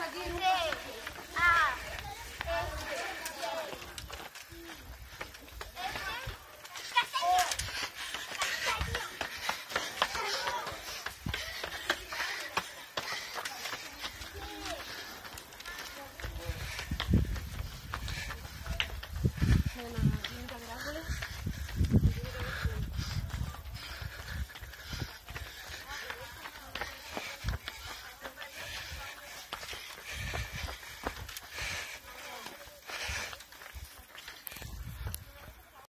puxadinho.